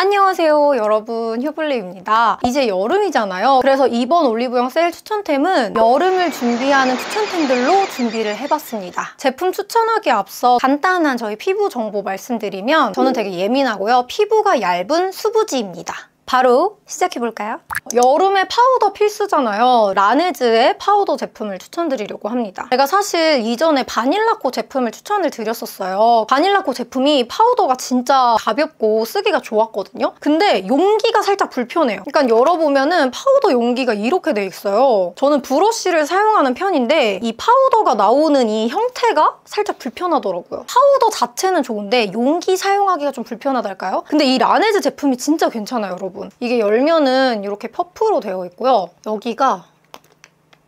안녕하세요 여러분. 휴블리입니다. 이제 여름이잖아요. 그래서 이번 올리브영 세일 추천템은 여름을 준비하는 추천템들로 준비를 해봤습니다. 제품 추천하기 앞서 간단한 저희 피부 정보 말씀드리면 저는 되게 예민하고요. 피부가 얇은 수부지입니다 바로 시작해볼까요? 여름에 파우더 필수잖아요. 라네즈의 파우더 제품을 추천드리려고 합니다. 제가 사실 이전에 바닐라코 제품을 추천을 드렸었어요. 바닐라코 제품이 파우더가 진짜 가볍고 쓰기가 좋았거든요. 근데 용기가 살짝 불편해요. 그러니까 열어보면 은 파우더 용기가 이렇게 돼 있어요. 저는 브러쉬를 사용하는 편인데 이 파우더가 나오는 이 형태가 살짝 불편하더라고요. 파우더 자체는 좋은데 용기 사용하기가 좀 불편하달까요? 근데 이 라네즈 제품이 진짜 괜찮아요, 여러분. 여러분. 이게 열면은 이렇게 퍼프로 되어 있고요. 여기가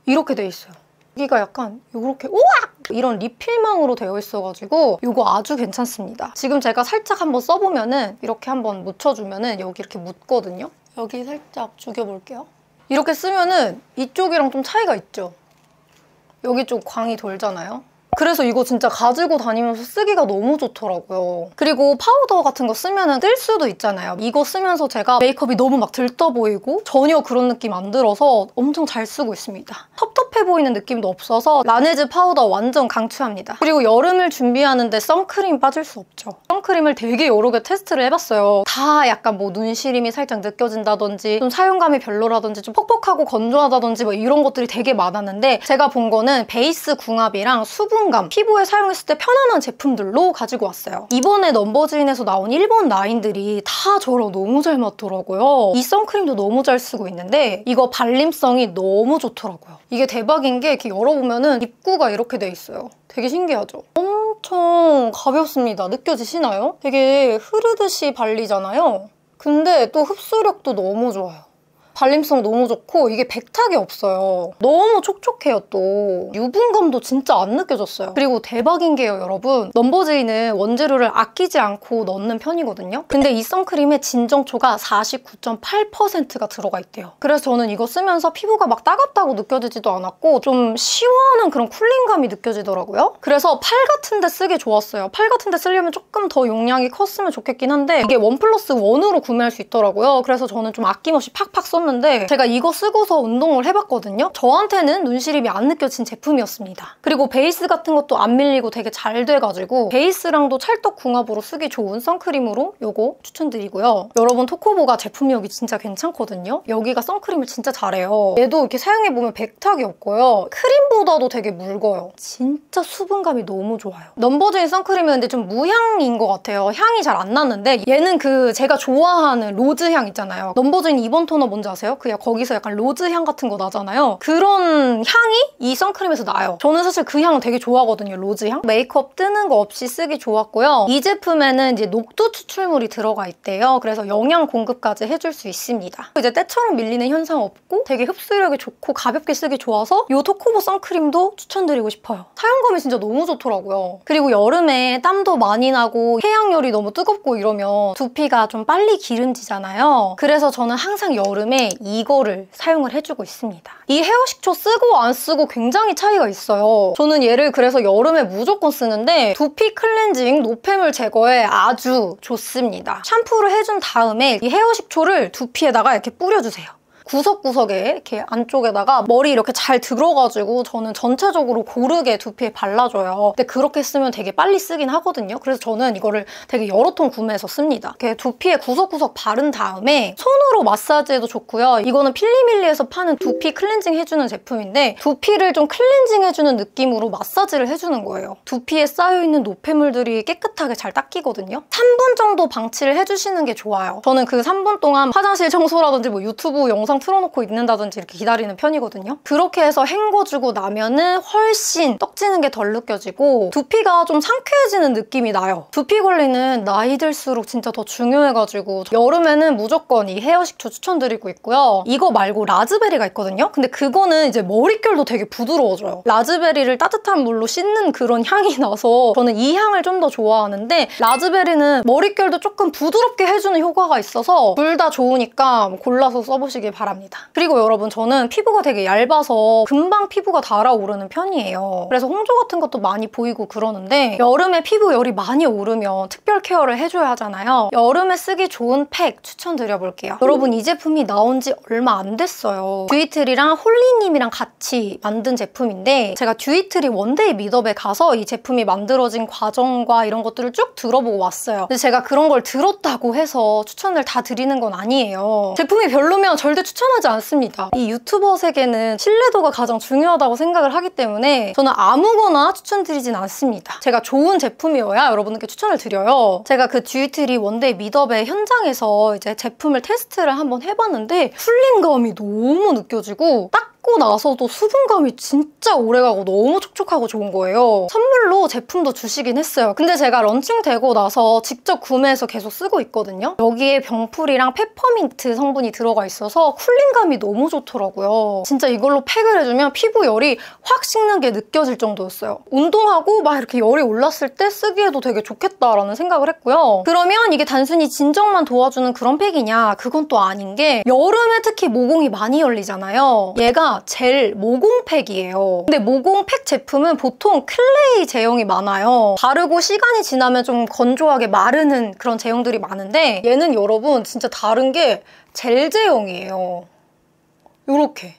이렇게 돼 있어요. 여기가 약간 이렇게 우악! 이런 리필망으로 되어 있어가지고 이거 아주 괜찮습니다. 지금 제가 살짝 한번 써보면은 이렇게 한번 묻혀주면은 여기 이렇게 묻거든요. 여기 살짝 죽여볼게요. 이렇게 쓰면은 이쪽이랑 좀 차이가 있죠? 여기 좀 광이 돌잖아요. 그래서 이거 진짜 가지고 다니면서 쓰기가 너무 좋더라고요. 그리고 파우더 같은 거 쓰면 뜰 수도 있잖아요. 이거 쓰면서 제가 메이크업이 너무 막 들떠 보이고 전혀 그런 느낌 안 들어서 엄청 잘 쓰고 있습니다. 텁텁해 보이는 느낌도 없어서 라네즈 파우더 완전 강추합니다. 그리고 여름을 준비하는데 선크림 빠질 수 없죠. 선크림을 되게 여러 개 테스트를 해봤어요. 다 약간 뭐 눈시림이 살짝 느껴진다든지 좀 사용감이 별로라든지 좀 퍽퍽하고 건조하다든지 뭐 이런 것들이 되게 많았는데 제가 본 거는 베이스 궁합이랑 수분 수분감, 피부에 사용했을 때 편안한 제품들로 가지고 왔어요. 이번에 넘버즈인에서 나온 일번 라인들이 다 저랑 너무 잘 맞더라고요. 이 선크림도 너무 잘 쓰고 있는데 이거 발림성이 너무 좋더라고요. 이게 대박인 게 이렇게 열어보면 입구가 이렇게 돼 있어요. 되게 신기하죠? 엄청 가볍습니다. 느껴지시나요? 되게 흐르듯이 발리잖아요. 근데 또 흡수력도 너무 좋아요. 발림성 너무 좋고 이게 백탁이 없어요. 너무 촉촉해요 또. 유분감도 진짜 안 느껴졌어요. 그리고 대박인 게요 여러분. 넘버제이는 원재료를 아끼지 않고 넣는 편이거든요. 근데 이 선크림에 진정초가 49.8%가 들어가 있대요. 그래서 저는 이거 쓰면서 피부가 막 따갑다고 느껴지지도 않았고 좀 시원한 그런 쿨링감이 느껴지더라고요. 그래서 팔 같은 데 쓰기 좋았어요. 팔 같은 데 쓰려면 조금 더 용량이 컸으면 좋겠긴 한데 이게 원 플러스 원으로 구매할 수 있더라고요. 그래서 저는 좀 아낌없이 팍팍 썼는데 썼는데 제가 이거 쓰고서 운동을 해봤거든요. 저한테는 눈시림이 안 느껴진 제품이었습니다. 그리고 베이스 같은 것도 안 밀리고 되게 잘 돼가지고 베이스랑도 찰떡궁합으로 쓰기 좋은 선크림으로 이거 추천드리고요. 여러분 토코보가 제품력이 진짜 괜찮거든요. 여기가 선크림을 진짜 잘해요. 얘도 이렇게 사용해보면 백탁이 없고요. 크림보다도 되게 묽어요. 진짜 수분감이 너무 좋아요. 넘버즈인 선크림은 근데 좀 무향인 것 같아요. 향이 잘 안 나는데 얘는 그 제가 좋아하는 로즈 향 있잖아요. 넘버즈인 이번 토너 뭔지 아세요? 그냥 거기서 약간 로즈 향 같은 거 나잖아요. 그런 향이 이 선크림에서 나요. 저는 사실 그 향 되게 좋아하거든요, 로즈 향. 메이크업 뜨는 거 없이 쓰기 좋았고요. 이 제품에는 이제 녹두 추출물이 들어가 있대요. 그래서 영양 공급까지 해줄 수 있습니다. 이제 때처럼 밀리는 현상 없고 되게 흡수력이 좋고 가볍게 쓰기 좋아서 이 토코보 선크림도 추천드리고 싶어요. 사용감이 진짜 너무 좋더라고요. 그리고 여름에 땀도 많이 나고 태양열이 너무 뜨겁고 이러면 두피가 좀 빨리 기름지잖아요. 그래서 저는 항상 여름에 이거를 사용을 해주고 있습니다. 이 헤어 식초 쓰고 안 쓰고 굉장히 차이가 있어요. 저는 얘를 그래서 여름에 무조건 쓰는데 두피 클렌징, 노폐물 제거에 아주 좋습니다. 샴푸를 해준 다음에 이 헤어 식초를 두피에다가 이렇게 뿌려주세요. 구석구석에 이렇게 안쪽에다가 머리 이렇게 잘 들어가지고 저는 전체적으로 고르게 두피에 발라줘요. 근데 그렇게 쓰면 되게 빨리 쓰긴 하거든요. 그래서 저는 이거를 되게 여러 통 구매해서 씁니다. 이렇게 두피에 구석구석 바른 다음에 손으로 마사지해도 좋고요. 이거는 필리밀리에서 파는 두피 클렌징 해주는 제품인데 두피를 좀 클렌징 해주는 느낌으로 마사지를 해주는 거예요. 두피에 쌓여있는 노폐물들이 깨끗하게 잘 닦이거든요. 3분 정도 방치를 해주시는 게 좋아요. 저는 그 3분 동안 화장실 청소라든지 뭐 유튜브 영상 틀어놓고 있는다든지 이렇게 기다리는 편이거든요. 그렇게 해서 헹궈주고 나면은 훨씬 떡지는 게 덜 느껴지고 두피가 좀 상쾌해지는 느낌이 나요. 두피 관리는 나이 들수록 진짜 더 중요해가지고 여름에는 무조건 이 헤어 식초 추천드리고 있고요. 이거 말고 라즈베리가 있거든요. 근데 그거는 이제 머릿결도 되게 부드러워져요. 라즈베리를 따뜻한 물로 씻는 그런 향이 나서 저는 이 향을 좀 더 좋아하는데 라즈베리는 머릿결도 조금 부드럽게 해주는 효과가 있어서 둘 다 좋으니까 골라서 써보시길 바랍니다. 바랍니다. 그리고 여러분 저는 피부가 되게 얇아서 금방 피부가 달아오르는 편이에요. 그래서 홍조 같은 것도 많이 보이고 그러는데 여름에 피부 열이 많이 오르면 특별 케어를 해줘야 하잖아요. 여름에 쓰기 좋은 팩 추천드려볼게요. 여러분 이 제품이 나온 지 얼마 안 됐어요. 듀이트리랑 홀리님이랑 같이 만든 제품인데 제가 듀이트리 원데이 미더에 가서 이 제품이 만들어진 과정과 이런 것들을 쭉 들어보고 왔어요. 근데 제가 그런 걸 들었다고 해서 추천을 다 드리는 건 아니에요. 제품이 별로면 절대 추천하지 않습니다. 이 유튜버 세계는 신뢰도가 가장 중요하다고 생각을 하기 때문에 저는 아무거나 추천드리진 않습니다. 제가 좋은 제품이어야 여러분께 추천을 드려요. 제가 그 듀이트리 원데이 미더의 현장에서 이제 제품을 테스트를 한번 해봤는데 쿨링감이 너무 느껴지고 딱 닦고 나서도 수분감이 진짜 오래가고 너무 촉촉하고 좋은 거예요. 선물로 제품도 주시긴 했어요. 근데 제가 런칭되고 나서 직접 구매해서 계속 쓰고 있거든요. 여기에 병풀이랑 페퍼민트 성분이 들어가 있어서 쿨링감이 너무 좋더라고요. 진짜 이걸로 팩을 해주면 피부 열이 확 식는 게 느껴질 정도였어요. 운동하고 막 이렇게 열이 올랐을 때 쓰기에도 되게 좋겠다라는 생각을 했고요. 그러면 이게 단순히 진정만 도와주는 그런 팩이냐? 그건 또 아닌 게 여름에 특히 모공이 많이 열리잖아요. 얘가 젤 모공팩이에요. 근데 모공팩 제품은 보통 클레이 제형이 많아요. 바르고 시간이 지나면 좀 건조하게 마르는 그런 제형들이 많은데 얘는 여러분 진짜 다른 게 젤 제형이에요. 이렇게.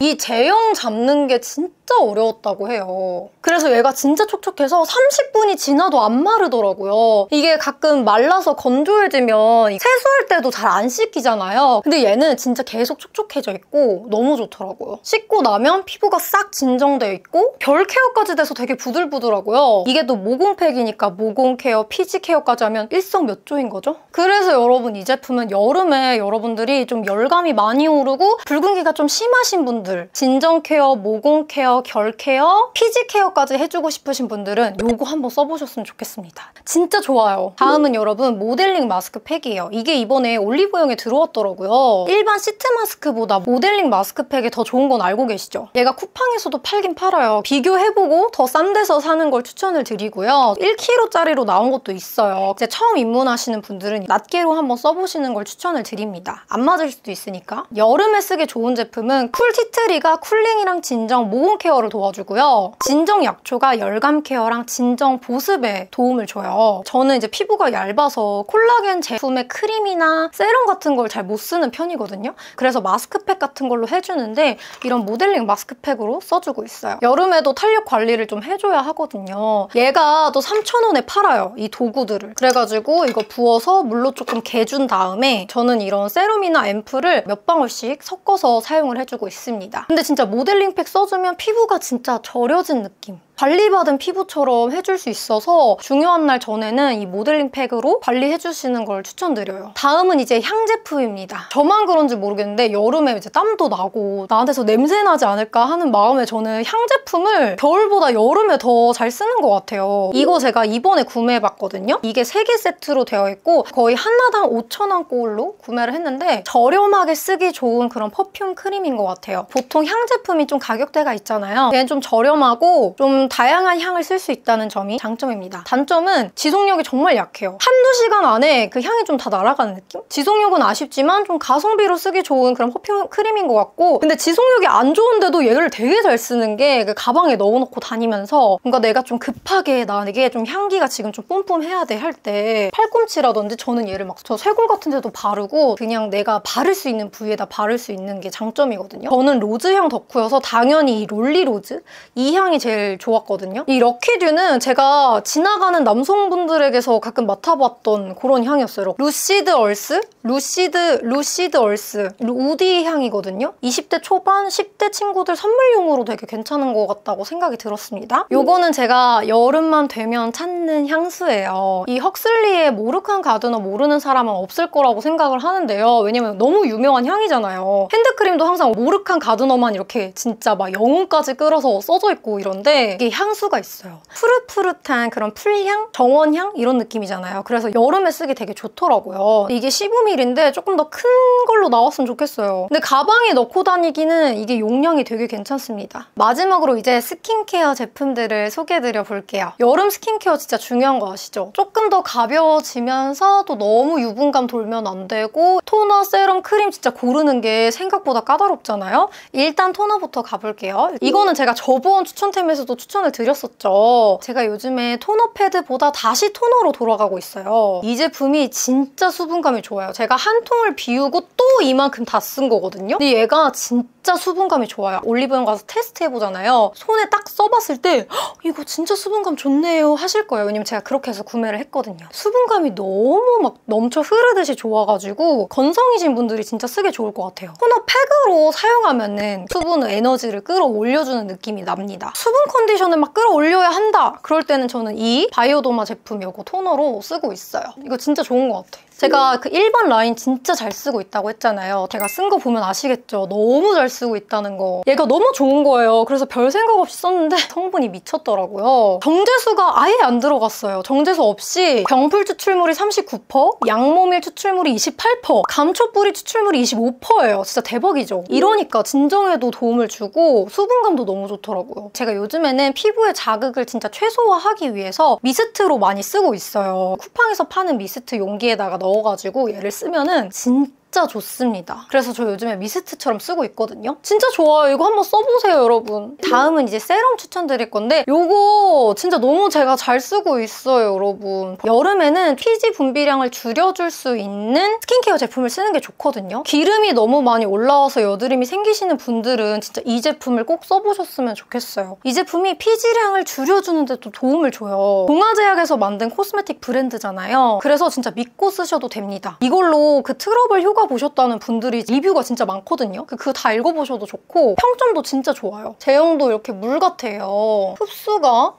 이 제형 잡는 게 진짜 어려웠다고 해요. 그래서 얘가 진짜 촉촉해서 30분이 지나도 안 마르더라고요. 이게 가끔 말라서 건조해지면 세수할 때도 잘 안 씻기잖아요. 근데 얘는 진짜 계속 촉촉해져 있고 너무 좋더라고요. 씻고 나면 피부가 싹 진정돼 있고 결 케어까지 돼서 되게 부들부들하고요. 이게 또 모공팩이니까 모공 케어, 피지 케어까지 하면 일석 몇 조인 거죠? 그래서 여러분 이 제품은 여름에 여러분들이 좀 열감이 많이 오르고 붉은기가 좀 심하신 분들 진정 케어, 모공 케어, 결 케어, 피지 케어까지 해주고 싶으신 분들은 이거 한번 써보셨으면 좋겠습니다. 진짜 좋아요. 다음은 여러분 모델링 마스크 팩이에요. 이게 이번에 올리브영에 들어왔더라고요. 일반 시트 마스크보다 모델링 마스크팩이 더 좋은 건 알고 계시죠? 얘가 쿠팡에서도 팔긴 팔아요. 비교해보고 더 싼 데서 사는 걸 추천을 드리고요. 1kg짜리로 나온 것도 있어요. 이제 처음 입문하시는 분들은 낱개로 한번 써보시는 걸 추천을 드립니다. 안 맞을 수도 있으니까. 여름에 쓰기 좋은 제품은 쿨 티 트리가 쿨링이랑 진정, 모공 케어를 도와주고요. 진정 약초가 열감 케어랑 진정 보습에 도움을 줘요. 저는 이제 피부가 얇아서 콜라겐 제품의 크림이나 세럼 같은 걸 잘 못 쓰는 편이거든요. 그래서 마스크팩 같은 걸로 해주는데 이런 모델링 마스크팩으로 써주고 있어요. 여름에도 탄력 관리를 좀 해줘야 하거든요. 얘가 또 3,000원에 팔아요. 이 도구들을. 그래가지고 이거 부어서 물로 조금 개준 다음에 저는 이런 세럼이나 앰플을 몇 방울씩 섞어서 사용을 해주고 있습니다. 근데 진짜 모델링 팩 써주면 피부가 진짜 절여진 느낌. 관리받은 피부처럼 해줄 수 있어서 중요한 날 전에는 이 모델링 팩으로 관리해주시는 걸 추천드려요. 다음은 이제 향 제품입니다. 저만 그런지 모르겠는데 여름에 이제 땀도 나고 나한테서 냄새 나지 않을까 하는 마음에 저는 향 제품을 겨울보다 여름에 더 잘 쓰는 것 같아요. 이거 제가 이번에 구매해봤거든요. 이게 3개 세트로 되어 있고 거의 하나당 5,000원 꼴로 구매를 했는데 저렴하게 쓰기 좋은 그런 perfume 크림인 것 같아요. 보통 향 제품이 좀 가격대가 있잖아요. 얘는 좀 저렴하고 좀 다양한 향을 쓸 수 있다는 점이 장점입니다. 단점은 지속력이 정말 약해요. 한두 시간 안에 그 향이 좀 다 날아가는 느낌? 지속력은 아쉽지만 좀 가성비로 쓰기 좋은 그런 perfume 크림인 것 같고 근데 지속력이 안 좋은데도 얘를 되게 잘 쓰는 게 그 가방에 넣어놓고 다니면서 뭔가 내가 좀 급하게 나에게 좀 향기가 지금 좀 뿜뿜해야 돼 할 때 팔꿈치라든지 저는 얘를 막 저 쇄골 같은 데도 바르고 그냥 내가 바를 수 있는 부위에다 바를 수 있는 게 장점이거든요. 저는 로즈향 덕후여서 당연히 이 롤리 로즈 이 향이 제일 좋아 좋았거든요. 이 럭키듀는 제가 지나가는 남성분들에게서 가끔 맡아봤던 그런 향이었어요. 루시드 얼스? 루시드, 루시드 얼스. 우디 향이거든요. 20대 초반, 10대 친구들 선물용으로 되게 괜찮은 것 같다고 생각이 들었습니다. 요거는 제가 여름만 되면 찾는 향수예요. 이 헉슬리의 모로칸 가드너 모르는 사람은 없을 거라고 생각을 하는데요. 왜냐면 너무 유명한 향이잖아요. 핸드크림도 항상 모로칸 가드너만 이렇게 진짜 막 영혼까지 끌어서 써져 있고 이런데 이게 향수가 있어요. 푸릇푸릇한 그런 풀향? 정원향? 이런 느낌이잖아요. 그래서 여름에 쓰기 되게 좋더라고요. 이게 15ml인데 조금 더 큰 걸로 나왔으면 좋겠어요. 근데 가방에 넣고 다니기는 이게 용량이 되게 괜찮습니다. 마지막으로 이제 스킨케어 제품들을 소개해드려 볼게요. 여름 스킨케어 진짜 중요한 거 아시죠? 조금 더 가벼워지면서 또 너무 유분감 돌면 안 되고 토너, 세럼, 크림 진짜 고르는 게 생각보다 까다롭잖아요? 일단 토너부터 가볼게요. 이거는 제가 저번 추천템에서도 추천 을 드렸었죠. 제가 요즘에 토너 패드보다 다시 토너로 돌아가고 있어요. 이 제품이 진짜 수분감이 좋아요. 제가 한 통을 비우고 또 이만큼 다 쓴 거거든요. 근데 얘가 진짜 수분감이 좋아요. 올리브영 가서 테스트해보잖아요. 손에 딱 써봤을 때 이거 진짜 수분감 좋네요 하실 거예요. 왜냐면 제가 그렇게 해서 구매를 했거든요. 수분감이 너무 막 넘쳐 흐르듯이 좋아가지고 건성이신 분들이 진짜 쓰기 좋을 것 같아요. 토너 팩으로 사용하면 은 수분 에너지를 끌어올려주는 느낌이 납니다. 수분 컨디션 을 막 끌어올려야 한다. 그럴 때는 저는 이 바이오더마 제품 이거 토너로 쓰고 있어요. 이거 진짜 좋은 것 같아요. 제가 그 1번 라인 진짜 잘 쓰고 있다고 했잖아요. 제가 쓴 거 보면 아시겠죠? 너무 잘 쓰고 있다는 거. 얘가 너무 좋은 거예요. 그래서 별 생각 없이 썼는데 성분이 미쳤더라고요. 정제수가 아예 안 들어갔어요. 정제수 없이 병풀 추출물이 39%, 약모밀 추출물이 28%, 감초뿌리 추출물이 25%예요. 진짜 대박이죠? 이러니까 진정에도 도움을 주고 수분감도 너무 좋더라고요. 제가 요즘에는 피부의 자극을 진짜 최소화하기 위해서 미스트로 많이 쓰고 있어요. 쿠팡에서 파는 미스트 용기에다가 넣어 넣어가지고 얘를 쓰면은 진짜 진짜 좋습니다. 그래서 저 요즘에 미스트처럼 쓰고 있거든요. 진짜 좋아요. 이거 한번 써보세요, 여러분. 다음은 이제 세럼 추천드릴 건데 이거 진짜 너무 제가 잘 쓰고 있어요, 여러분. 여름에는 피지 분비량을 줄여줄 수 있는 스킨케어 제품을 쓰는 게 좋거든요. 기름이 너무 많이 올라와서 여드름이 생기시는 분들은 진짜 이 제품을 꼭 써보셨으면 좋겠어요. 이 제품이 피지량을 줄여주는 데도 도움을 줘요. 동아제약에서 만든 코스메틱 브랜드잖아요. 그래서 진짜 믿고 쓰셔도 됩니다. 이걸로 그 트러블 효과 보셨다는 분들이 리뷰가 진짜 많거든요. 그거 다 읽어보셔도 좋고 평점도 진짜 좋아요. 제형도 이렇게 물 같아요. 흡수가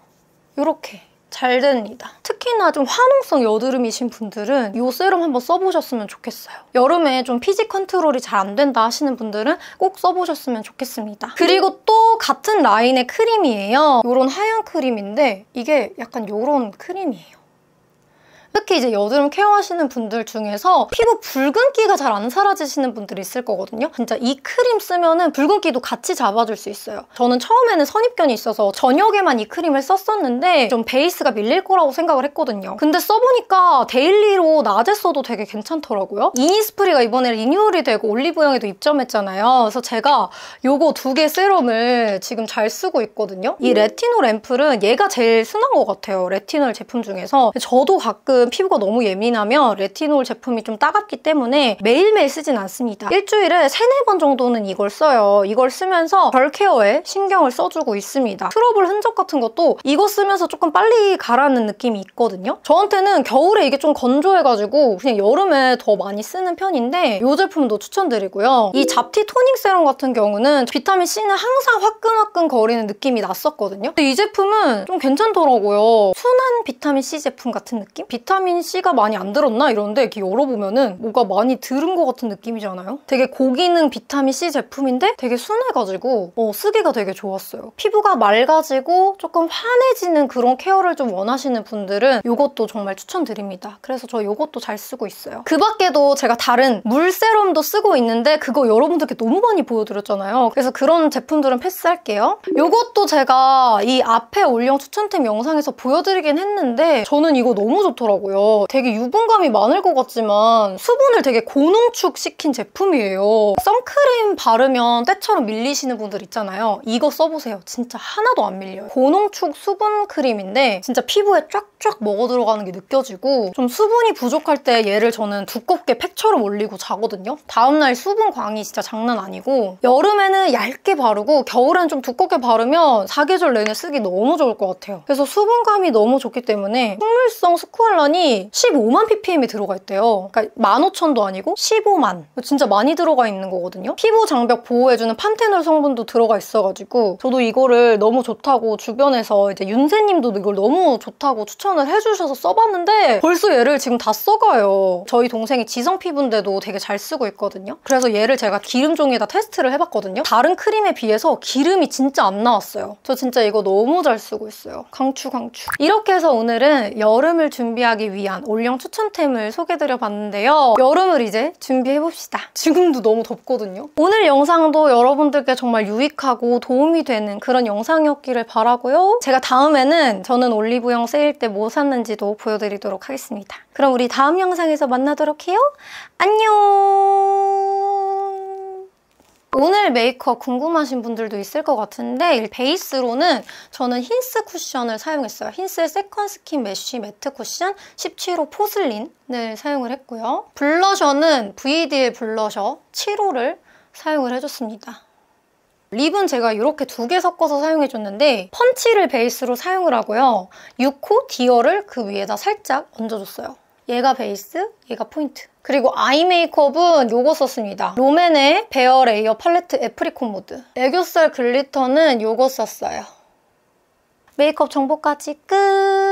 이렇게 잘 됩니다. 특히나 좀 화농성 여드름이신 분들은 이 세럼 한번 써보셨으면 좋겠어요. 여름에 좀 피지 컨트롤이 잘 안 된다 하시는 분들은 꼭 써보셨으면 좋겠습니다. 그리고 또 같은 라인의 크림이에요. 이런 하얀 크림인데 이게 약간 이런 크림이에요. 특히 이제 여드름 케어하시는 분들 중에서 피부 붉은기가 잘 안 사라지시는 분들이 있을 거거든요. 진짜 이 크림 쓰면은 붉은기도 같이 잡아줄 수 있어요. 저는 처음에는 선입견이 있어서 저녁에만 이 크림을 썼었는데 좀 베이스가 밀릴 거라고 생각을 했거든요. 근데 써보니까 daily로 낮에 써도 되게 괜찮더라고요. 이니스프리가 이번에 리뉴얼이 되고 올리브영에도 입점했잖아요. 그래서 제가 요거 두 개 세럼을 지금 잘 쓰고 있거든요. 이 레티놀 앰플은 얘가 제일 순한 것 같아요. 레티놀 제품 중에서. 저도 가끔 조금 피부가 너무 예민하면 레티놀 제품이 좀 따갑기 때문에 매일매일 쓰진 않습니다. 일주일에 3, 4번 정도는 이걸 써요. 이걸 쓰면서 결 케어에 신경을 써주고 있습니다. 트러블 흔적 같은 것도 이거 쓰면서 조금 빨리 가라는 느낌이 있거든요. 저한테는 겨울에 이게 좀 건조해가지고 그냥 여름에 더 많이 쓰는 편인데 이 제품도 추천드리고요. 이 잡티 토닝 세럼 같은 경우는 비타민C는 항상 화끈화끈 거리는 느낌이 났었거든요. 근데 이 제품은 좀 괜찮더라고요. 순한 비타민C 제품 같은 느낌? C가 많이 안 들었나? 이런데 이렇게 열어보면은 뭐가 많이 들은 것 같은 느낌이잖아요? 되게 고기능 비타민C 제품인데 되게 순해가지고 어, 쓰기가 되게 좋았어요. 피부가 맑아지고 조금 환해지는 그런 케어를 좀 원하시는 분들은 이것도 정말 추천드립니다. 그래서 저 이것도 잘 쓰고 있어요. 그 밖에도 제가 다른 물 세럼도 쓰고 있는데 그거 여러분들께 너무 많이 보여드렸잖아요. 그래서 그런 제품들은 패스할게요. 이것도 제가 이 앞에 올영 추천템 영상에서 보여드리긴 했는데 저는 이거 너무 좋더라고요. 하더라고요. 되게 유분감이 많을 것 같지만 수분을 되게 고농축시킨 제품이에요. 선크림 바르면 때처럼 밀리시는 분들 있잖아요. 이거 써보세요. 진짜 하나도 안 밀려요. 고농축 수분 크림인데 진짜 피부에 쫙쫙 먹어 들어가는 게 느껴지고 좀 수분이 부족할 때 얘를 저는 두껍게 팩처럼 올리고 자거든요. 다음날 수분 광이 진짜 장난 아니고 여름에는 얇게 바르고 겨울에는 좀 두껍게 바르면 사계절 내내 쓰기 너무 좋을 것 같아요. 그래서 수분감이 너무 좋기 때문에 식물성 스쿠알라 쿠션이 15만 ppm이 들어가 있대요. 그러니까 15,000도 아니고 15만. 진짜 많이 들어가 있는 거거든요. 피부 장벽 보호해주는 판테놀 성분도 들어가 있어가지고 저도 이거를 너무 좋다고 주변에서 이제 윤세님도 이걸 너무 좋다고 추천을 해주셔서 써봤는데 벌써 얘를 지금 다 써가요. 저희 동생이 지성 피부인데도 되게 잘 쓰고 있거든요. 그래서 얘를 제가 기름 종이에다 테스트를 해봤거든요. 다른 크림에 비해서 기름이 진짜 안 나왔어요. 저 진짜 이거 너무 잘 쓰고 있어요. 강추 강추. 이렇게 해서 오늘은 여름을 준비하 기 위한 올영 추천템을 소개드려봤는데요. 여름을 이제 준비해봅시다. 지금도 너무 덥거든요. 오늘 영상도 여러분들께 정말 유익하고 도움이 되는 그런 영상이었기를 바라고요. 제가 다음에는 저는 올리브영 세일 때 뭐 샀는지도 보여드리도록 하겠습니다. 그럼 우리 다음 영상에서 만나도록 해요. 안녕! 오늘 메이크업 궁금하신 분들도 있을 것 같은데 베이스로는 저는 힌스 쿠션을 사용했어요. 힌스의 세컨 스킨 메쉬 매트 쿠션 17호 포슬린을 사용을 했고요. 블러셔는 VD의 블러셔 7호를 사용을 해줬습니다. 립은 제가 이렇게 두 개 섞어서 사용해줬는데 펀치를 베이스로 사용을 하고요. 6호 디어를 그 위에다 살짝 얹어줬어요. 얘가 베이스, 얘가 포인트. 그리고 아이 메이크업은 이거 썼습니다. 롬앤의 베어 레이어 팔레트 애프리콧 무드. 애교살 글리터는 이거 썼어요. 메이크업 정보까지 끝!